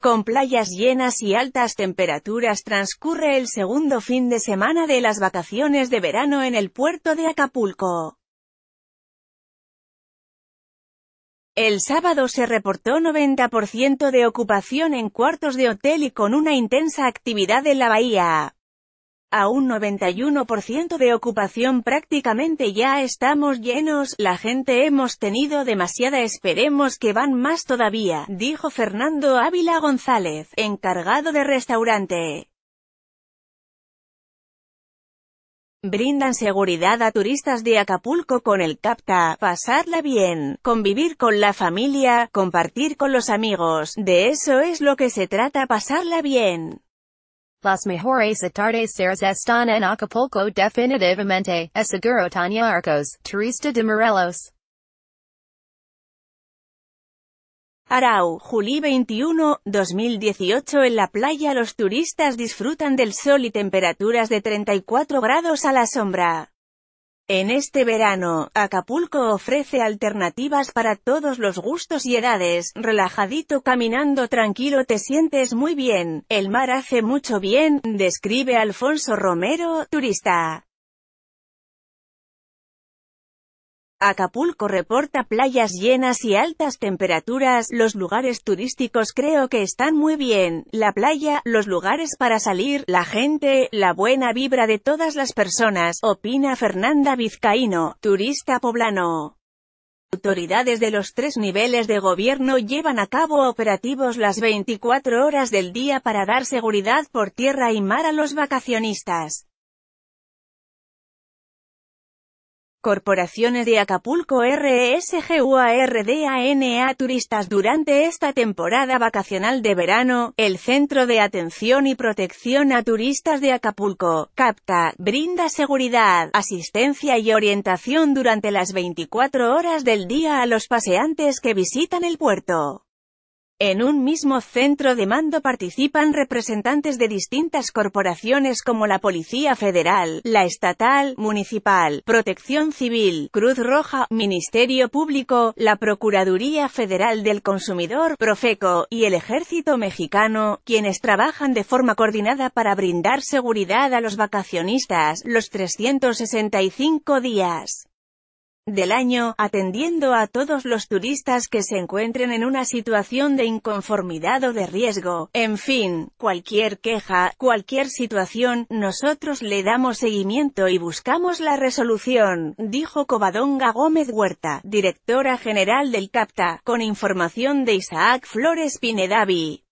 Con playas llenas y altas temperaturas transcurre el segundo fin de semana de las vacaciones de verano en el puerto de Acapulco. El sábado se reportó 90% de ocupación en cuartos de hotel y con una intensa actividad en la bahía. A un 91% de ocupación prácticamente ya estamos llenos, la gente hemos tenido demasiada esperemos que van más todavía, dijo Fernando Ávila González, encargado de restaurante. Brindan seguridad a turistas de Acapulco con el CAPTA, pasarla bien, convivir con la familia, compartir con los amigos, de eso es lo que se trata pasarla bien. Las mejores tardes están en Acapulco definitivamente, aseguró Tania Arcos, turista de Morelos. Arau, Juli 21, 2018 En la playa los turistas disfrutan del sol y temperaturas de 34 grados a la sombra. En este verano, Acapulco ofrece alternativas para todos los gustos y edades, relajadito caminando tranquilo te sientes muy bien, el mar hace mucho bien, describe Alfonso Romero, turista. Acapulco reporta playas llenas y altas temperaturas, los lugares turísticos creo que están muy bien, la playa, los lugares para salir, la gente, la buena vibra de todas las personas, opina Fernanda Vizcaíno, turista poblano. Autoridades de los tres niveles de gobierno llevan a cabo operativos las 24 horas del día para dar seguridad por tierra y mar a los vacacionistas. Corporaciones de Acapulco RSGUARDANA Turistas Durante esta temporada vacacional de verano, el Centro de Atención y Protección a Turistas de Acapulco, CAPTA, brinda seguridad, asistencia y orientación durante las 24 horas del día a los paseantes que visitan el puerto. En un mismo centro de mando participan representantes de distintas corporaciones como la Policía Federal, la Estatal, Municipal, Protección Civil, Cruz Roja, Ministerio Público, la Procuraduría Federal del Consumidor, Profeco, y el Ejército Mexicano, quienes trabajan de forma coordinada para brindar seguridad a los vacacionistas, los 365 días del año, atendiendo a todos los turistas que se encuentren en una situación de inconformidad o de riesgo. En fin, cualquier queja, cualquier situación, nosotros le damos seguimiento y buscamos la resolución, dijo Covadonga Gómez Huerta, directora general del CAPTA, con información de Isaac Flores Pinedavi.